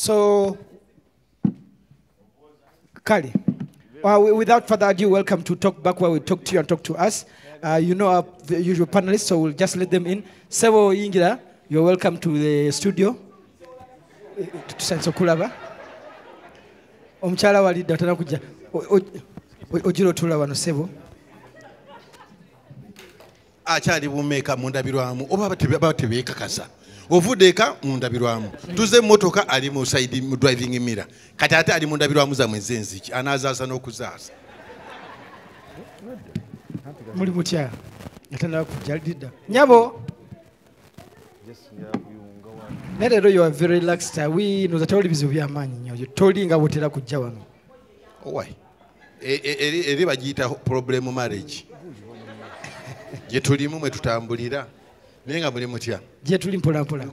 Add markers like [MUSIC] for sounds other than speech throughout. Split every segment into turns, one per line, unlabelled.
So, Kali, uh, wi- without further ado, welcome to Talk Back where we talk to you and talk to us. Uh, you know our the usual panelists, so we'll just let them in. Sebo Ingira, you're welcome to the studio. tusanise okulaba omukyala walidde atana kujja ogira otula wano sebo
akyali bumeeka mundabirwamu oba bate- baba tebeekakasa ovudde eka mundabirwamu. Tuze emmotoka ali mu side mu driving mira kati ate ali mundabirwamu zamwe ezenziki anaazaasa n'okuzaasa.
Muli mutya? Atanaba kujja lidda nyabo naye leero you are very relaxed. Awi noza tewali bizibu byamaanyi nnyo? Toli nga bwotera kujja wano.
Owai E- e- eri eri bagiyita problem marriage. Gye tulimu mwe tutambulira naye nga muli mutya?
Gye tuli mpolampola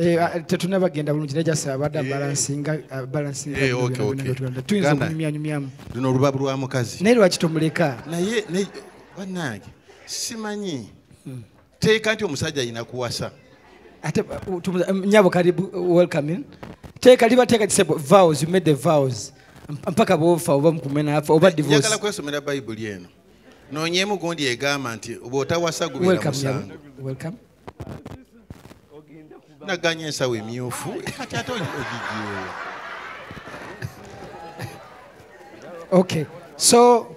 Eh, ah, tetunabagenda bulungi naye jasa abadde
Eh, okay, okay.
tuyinza
Ganda.
okunyumyanyumyamu
luno olubabu lwa mukazi.
Naye lwaki tomuleka?
Naye bannange simanyi. Teeka nti omusajja ayina kuwasa.
Ate uh, um, nyabo karibu uh, welcome in. Teeka liba teeka kisebo vows you made the vows. Mpaka bofa oba mukumena oba
njagala
divorce.
kwesomera bayibuli eno noonyeemu gundi egamba nti bw'otawasa gubeera musango. naganya ensawo emyufu. [LAUGHS] Kati ate ogigiwewa [LAUGHS]
okay. So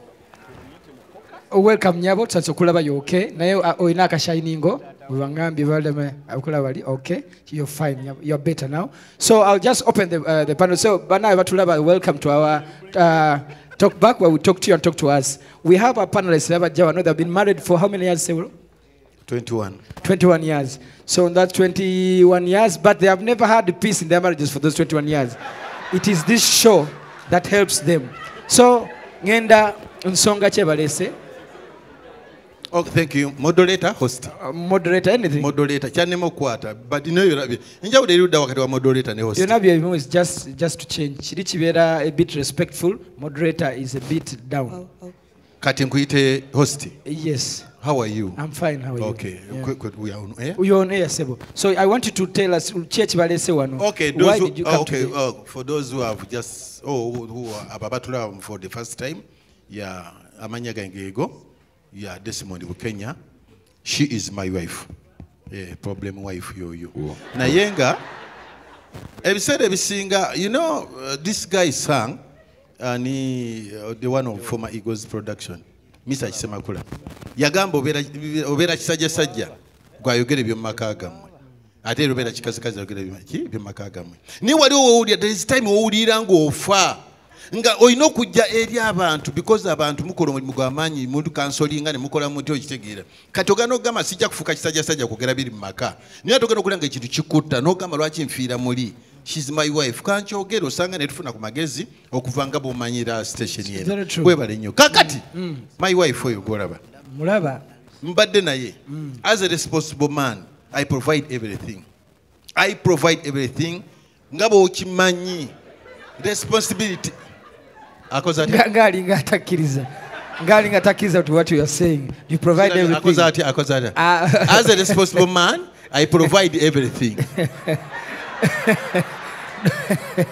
uh, welcome nyabo. Tusanze okulaba you okay. Naye uh, olina akashiningo. Webangambye baleme okulaba bali okay. You're fine you're better now. So i'll just open the, uh, the panel. So batulaba welcome to our uh, talk back where we talk to you and talk to us we have our panelists Java. No, they've been married for how many years several
21
21 years. So in that 21 years, but they have never had peace in their marriages for those 21 years. It is this show that helps them. So ngenda nsonga kyebalese
oh, thank you. Moderator host.
Uh, moderator anything?
Moderator. Chani mo kuata. but you know you noyolabye enjawulo yuda wakati wa moderator ne host.
You know is just, just to change. Kiri kibeera a bit respectful. Moderator is a bit down.
Kati nkuite host.
Yes.
How are you?
I'm fine. How are you?
Okay.
Yeah.
We are on air?
We are on air sebo. So i want you to tell us church wano.
Okay,
why
those who,
did you come
oh, okay,
to uh,
oh, for those who have just oh, who, are are ababatula for the first time, yeah, amanya gangego, yeah, Desmond Bukenya, she is my wife. Yeah, problem wife yo yo. Nayenga, ebiseera ebisinga, you know, uh, this guy sang, and he, uh, the one of former Eagles production, Mr. Kisemakula. Yagamba obeera obeera kisajja sajja gwayogera ebyomumaka gammwe ate era obeera kikazikazi ayogera ebyomumaka gammwe naye wali owulira there is time owulira ng'ofa nga olina okujja eri abantu because abantu mukola omulimu gw'amaanyi muntu kansolinga ne mukola muti okitegeera. Kati ogenda okugamba sijja kufuuka kisajja sajja kwogera biri mu maka. Naye ate ogenda okulira nga ekintu kikutta n'ogamba lwaki nfiira muli? Shes my wife. Kankyogera osanga ne tufuna ku magezi okuva nga bwomanyira station yeno
true.
webale nnyo. Kakati my wife oyo gwolaba.
Mulaba.
Mbadde naye as a responsible man i provide everything. I provide everything nga bwokimanyi. Responsibility akoze atya?
Nga- ngaalinga atakkiriza ngaalinga atakkiriza to what you are saying you provide
akoze
everything
atya akoze atya
Ah. [LAUGHS]
as a responsible man i provide everything [LAUGHS]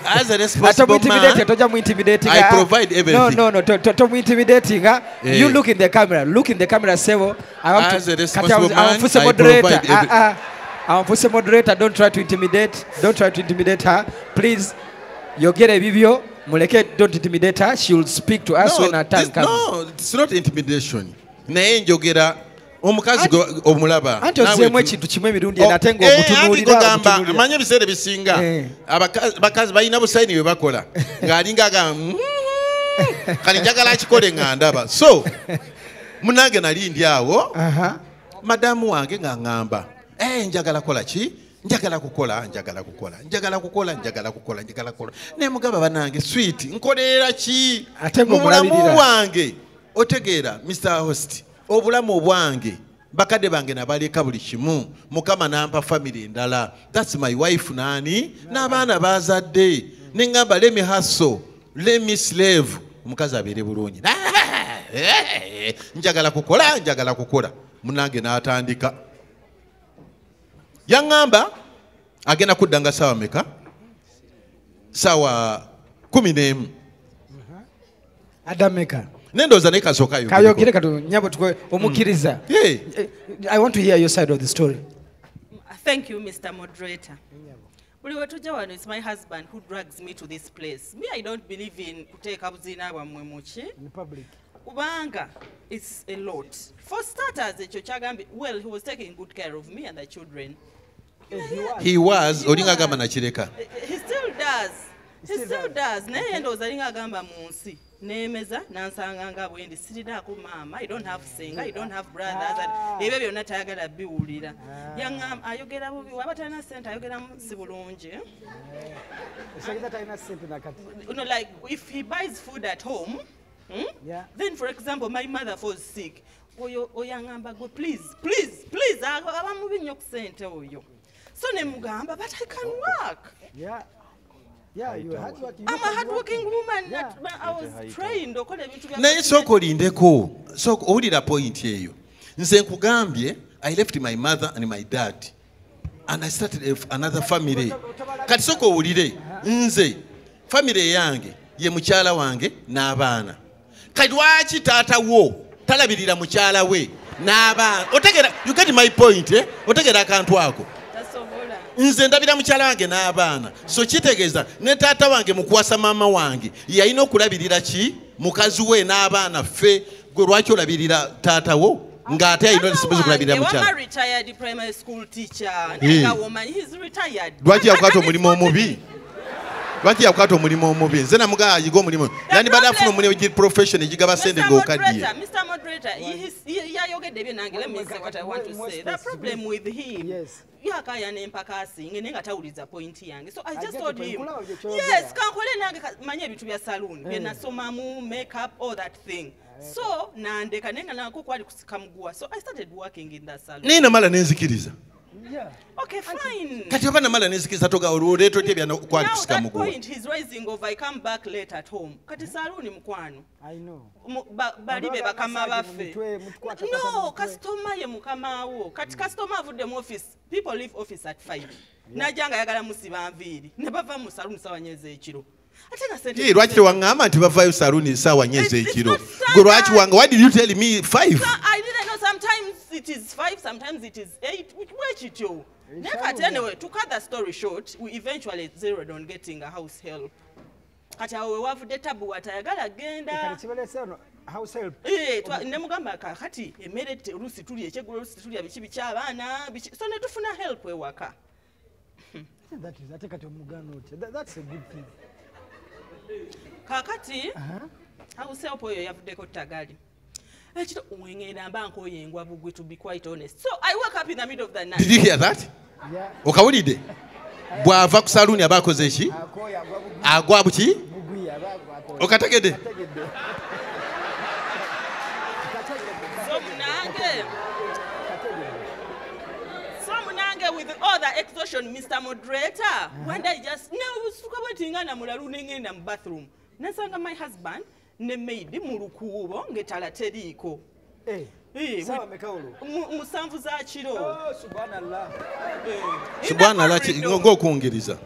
as a responsible man
toja muintimidating
I provide everything.
no no no to- to- tomuintimidating
Eh.
you look in the camera look in the camera sebo
As a responsible man, I provide everything
Ah, ah. awamfuse moderator don't try to intimidate don't try to intimidate her please yogera ebibyo muleke don't intimidate her. She will speak to us when her time
this-
comes.
no, it's not intimidation. Naye njogera omukazi omulaba
anti
tu-
ekintu kimu emirundi
Oh,
ate
eh, anti
ng'omutunuulira
gogamba
omutunuulira.
manyi ebiseera ebisinga.
Eh.
abaka- bakazi balina busayini bwe bakola. [LAUGHS] Ng'alinga agamba "Mm, kati njagala akikole nga ndaba. So munange nali ndi awo madamu wange nga ŋŋamba. "Eh, njagala kola ki njagala kukola njagala kukola njagala kukola njagala kukola njagala kukola. Naye mugamba banange swit nkolerera ki? Mu bulamu bwange otegeera mr host obulamu obwange. Bakadde bange nabaleka buli kimu. Mukama nampa famire endala. Thats my wife naani n'abaana bazadde neŋŋamba lemi haso lemi slave. Omukazi abeere bulungi. [LAUGHS] Njagala kukola njagala kukola. Munange n'atandika yaŋŋamba agenda kudda nga saawa meka sawa kumi n'emu
adameka
nendooza naye kasooka
kayogere kati nyabo tukwe omukkiriza
Hey.
Eh, i want to hear your side of the story
Thank you, Mr. Moderator. Buli wetujja wano, is my husband who drags me to this place. Me, I don't believe in kuteeka buziina bwammwe muki kubanga it's a lot. For starters, ekyo kyagambye, well, he was taking good care of me and the children.
He was olinga agamba nakireka
Eh, eh, He still does. He still does. Naye ye ndowooza alinga agamba mu nsi neemeza n'ansanga nga bwe ndi sirinaako maama i don't have singa i don't have brothers and ebyo byonna tayagala biwulira yaŋŋamba ayogera bubi waba talina sente ayogeramu si bulungi you know, like if he buys food at home, hmm?
Yeah.
then for example, my mother falls sick. Oyo oyangamba go please, please, please. Aba mubi nnyo ku ssente oyo. So ne mugamba, but I can work.
yeah. Yeah
I'm a hardworking woman. That, I was trained okola ebintu bya
naye sooka olindeko sooka owulira pointi eyo nze nkugambye i left my mother and my dad. And i started another family. Kati sooka owulire nze family eyange ye mukyala wange n'abaana. Kati lwaki taata wo talabirira mukyala we n'abaana? Otegera you get my point eh? otegera akantu ako. Nze ndabira mukyala wange n'abaana so kitegeeza ne taata wange mukwasa maama wange yalina okulabirira ki mukazi we n'abaana ffe gwe lwaki olabirira taata wo ng'ate alina esibuzi kulabirira
Wange, wama
mukyala
retired primary school teacher.
Eh.
Nenga woman, he's retired.
lwaki
And-
yakwata
and it's
omulimu
not
omubi lwaki yakwata omulimu omubi nze namugaa ayiga omulimu yandibadde afuna omulimu gi profession egigaba sente
Mr.
ng'okaddiye
Moderator, Mr. Moderator, he- he's- he- yayogedde bye nange yakaya nempakaasinge naye nga tawuliza pointi yange. So i just told him yes kankole nange manye ebintu bya saluuni byenasomamu makeup all that thing. So nandeka naye nga nako kwali kusikamgua so i started working in that salon.
Naye namala nenzikiriza.
Yeah.
Okay, fine.
Kati abana mala nisikiza toka uleto tebya kwa kusika.
Now
at
that point he's rising over I come back late at home. Kati saluni mkwano.
I know.
Ba. No, customer ye mukama. Kati customer avude office. People leave office at five. Najanga yagala musiba nviiri. Nebava musaruni sawa nyeze ichiro. ekiro.
Ye, lwaki tewaŋŋamba nti bavaayo saluuni
essaawa
nnya
ez'ekiro
gwe why did you tell me five
it is 5 sometimes it is 8 wekityo naye kati anyway to cut the story short we eventually zeroed on getting a house help. Kati awo wewavudde tabu watayagala genda.
Kale kibalese ono house help.
Eh, twa- ne mugamba kakati emmere te- oluusi tulya ekyeggulo oluusi tulya biki biky'abaana biki so ne tufuna help ewaka
that is ate kati omugano otya That- that's a good thing.
Kakati house help oyo yavuddeko ttagali ekiro wengenda mba nkoyengwa bugwi to be quite honest. So i woke up in the middle of the night.
Did you hear that?
Yeah.
Okawulidde bw'ava ku saluuni aba akoze eki
agwa
buki okategedde
tegedde
so munange. So munange with all the exhaustion mr moderator. One day just nebusuka bwetinga namulalu nengenda mu bathroom. Nasanga my husband ne maid mu lukuubo ng'ettala teriiko.
Eh
Eh, musanvu za kiro.
Oh subhanallah.
Eh,
subhanallah ng'okungiriza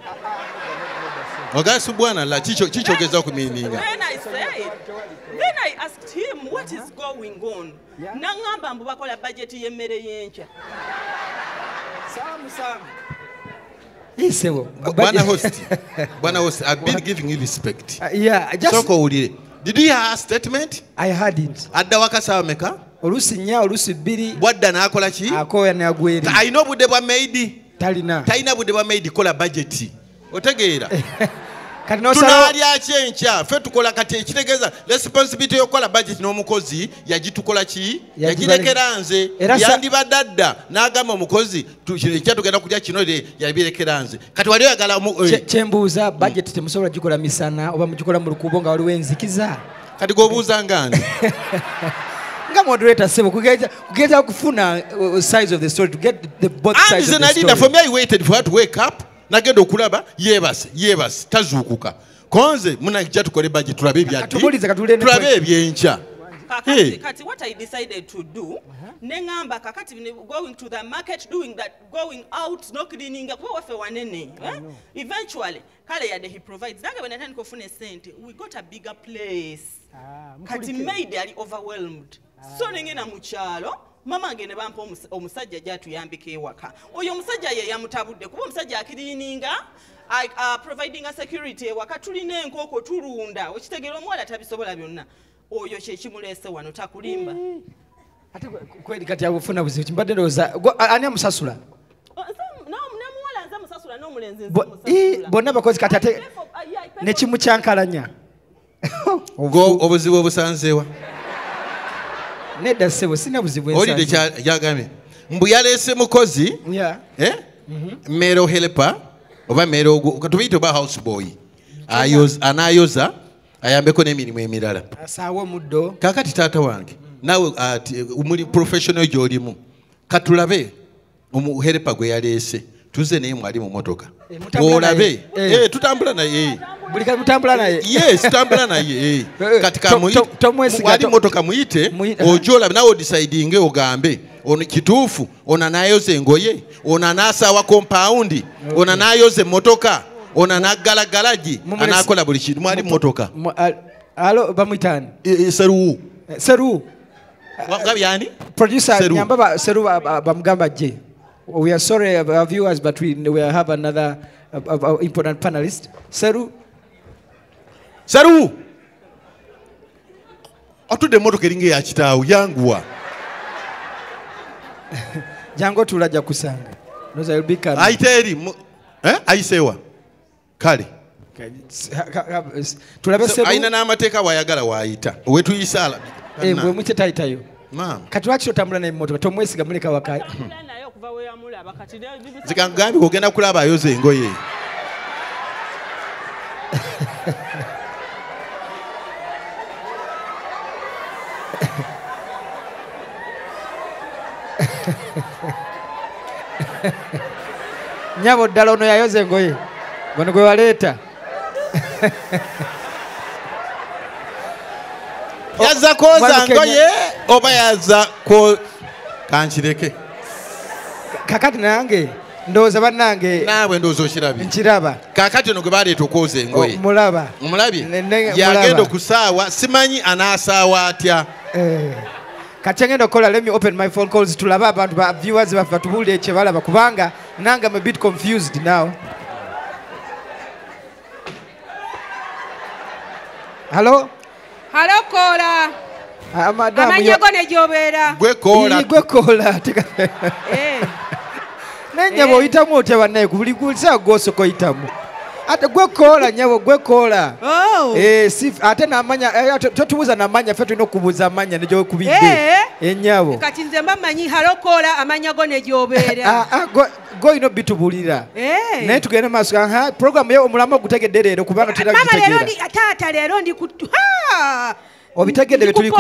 ogaa subhanallah kikyo- kikyogeza
I said, then I asked him what is going on.
Yeah.
Nangamba mbu bakola budget y'emmere y'enkya.
samu samu
isebo
bwana host bwana host i've been giving you respect.
Uh, yeah just
sooka owulire did you hear her statement?
I had it.
Adda wakasaawa meka
oluusi nnya oluusi bbiri.
Bwadda n'akola ki?
Akooya nagweri
alina obudde bwa maidi
talina.
Talina budde bwa maidi kola budget. Otegeera [LAUGHS] tunaalya ki enkya? Ffe tukola kati ekitegeeza responsibility y'okukola budget n'omukozi yagitukola ki? Yagirekera nze. Yandibadde adda n'agamba omukozi tu- kino ekya tugenda kulya kino yabirekera nze. Kati wali oyagala omu- eh,
kyembuuza budget temusobola gikola misana oba mugikola mu lukuubo nga waliwo enzikiza?
Kati g'obuuza ngani [LAUGHS]
nga moderator sebo kugeza kugeza kufuna uh, size of the story to get the both sides of the story.
nalinda for me i waited for her to wake up nagenda okulaba yeebase yeebase tazuukuka. Konze munajja tukole budget tulabe
ebyatulabe
ebyenkya.
Kakati
Hey.
kati what i decided to do nengamba kakati going to the market doing that going out no cleaning kwa wafe wanene eh? eventually kale yade he provides. Nange bwe natandika ofuna sente we got a bigger place. Kati maid ali overwhelmed. So nengena mu mama wange ne bampa omus- omusajja gyatuyambika ewaka. Oyo omusajja ye yamutabudde kuba omusajja akiriininga I- providing a security ewaka tulina enkoko tulunda. Okitegeera omuwala tabisobola byonna. Oyo kyekimuleese wano takulimba.
Ate kwe- kweri kati abufuna buzibu kimbadde ndowooza ani amusasula?
Oh, nze- musasula n'omulenzi
bonna bakozi kati ate
uh,
nekimukyankalanya
obuzibu obusanzeewa
nedda ssebo sina buzibu
kya- kyagambye. Mbu yaleese mukozi eh? mero helper oba mero katubiyite oba house boy. Ayoza- anaayoza ayambeko n'emirimu emirala.
Asaawe omuddo.
Kakati taata wange naawe ati muli professional gy'olimu. Katulabe omuherepa gwe yaleese tuze naye mwalimu mumotoka
eh,
olabe
eh.
eh, tutambula naye
buli kati mutambula naye.
Yes tutambula naye [LAUGHS] kati
kamwali
motoka muyite ojo olabe nawe odisaidinge ogambe. Ono kituufu ona anayoza engoye ono anasaawa kompawundi ono anayoza emmotoka ono anaggala galagi anakola buli kintu mwali motoka.
alo bamwitaani
seruwu seruwu gabyani
producer nyamba seruwu bamugamba je We are sorry, uh, our viewers, but we, we have another uh, uh, uh important panelist. Seru.
Seru! Otudde emmotoka eringa eya kitaawo yanguwa. [LAUGHS]
Jangu otuula ajja kusanga. Noza
yubi kari. Aiteri. Eh?
Aisewa. Kari. tulabe Saru. Aina
na
amateka
wa yagara wa aita. Wetu wayagala
Eh, wetuyisa taita
yu.
Kati lwaki otambula nemmotoka? Tomwesiga muleka waka
naye
zikangambye ogenda kulaba ayoza engoye.
Nyabo ddala ono yayoza engoye. Gono gwe waleeta.
Yazza kwoza ngoye oba yaza kankireke.
Kakati nange ndowooza bannange.
Naawe ndowooza okirabye.
Nkiraba.
Kaakati ono gwe baleeta okwoza engoye.
Mulaba.
Omulabye yagenda okusaawa simanyi anaasaawa atya?
Eh, kati agenda okukola let me open my phone calls tulabe abantu ba viewers baffe batubuulire kye balaba kubanga nange am a bit confused now. Hallo Ah, madamu
amanya go ne gyobeera.
Gwe koola.
Koola
Eh, [LAUGHS]
nenyabo oyitamu otya bannaye ku buli gusaa gwosoko oyitamu. Ate gwe koola nyabo gwe koola.
Oh.
Eh, si ate namanya eh, to- totubuuza namanya ffe tulina okubuuza amanya negyokubidde
Eh.
enyabo
kati nze mba manyi halokola amanya go ne gyobeera.
Ah, ah, obitubuulira
Eh.
naye tugende maaso programu ye omulamu ogutegedde leero kubanga
taata leero ndi ku ha!
Obitegedde bye tuliko.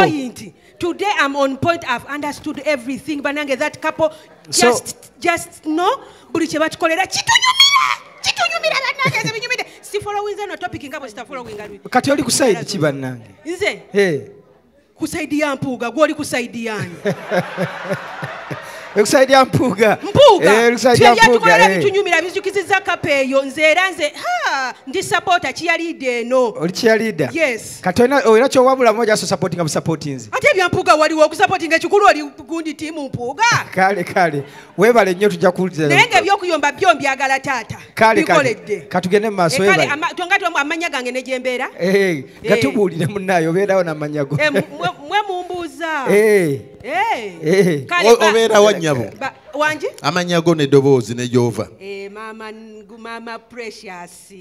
today i'm on point. I've understood everything. Banange that couple
So-
just just no? Buli kye batukolera kitunyumira kitunyumira banange nze binyumire sifolowinze no topic nga bwe sitafolowinga lwi
kati oli ku ki bannange
nze?
Eh,
ku saidi ya mpuuga gwoli ku yange [LAUGHS]
ekusaidia mpuga.
Mpuga?
Eh, Kyeyatukolera
bitunyumira
eh.
bizukizizza kapa eyo nze era nze ndi sapota kiyaliida eno.
Oli kiyaliida
yes.
Kati olina kyowabulamu ojaso sapotinga busapootinzi
ate ebyampuga waliwo okusapotinga ekikulu oli gundi tiimu mpuuga [LAUGHS]
kale kale. Weebale nnyo tujja kuwuliza eh,
naye nga ebyokuyomba byo mbyagala taata bikoledde
katugende mu maaso
amanya gange ne gyembeera
gatubuulire munaayo obeerawo n'amanya
go. Mwe- mwe mumbuuza
Eh,
Eh.
Eh.
Kale
O-
ba-
obeera wa nnyabo.
ba- wangi
amanya go n'eddoboozi ne gyova.
Eh, mama precious.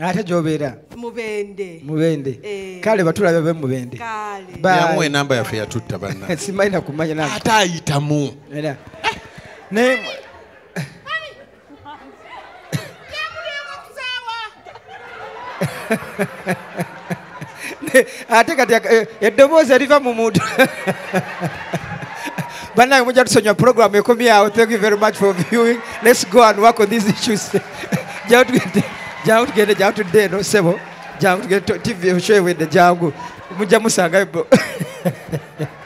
Ate gyobeera.
Mubende.
Mubende.
Eh.
kale batulabe be mubende.
Yamuwa enamba yaffe yatutta banna. [LAUGHS]
Simanyi nakumanya na
ate ayitamu.
Naye [LAUGHS] [LAUGHS] ate kati eh, eddoboozi eriva mu muntu [LAUGHS] bannange mujja tusonyiwa program ekomyawo thank you very much for viewing. Let's go and work on these issues. [LAUGHS] Jangu tugende jangu tudde eno sebo. Jangu tugende tv show jangu mujja musangayo [LAUGHS]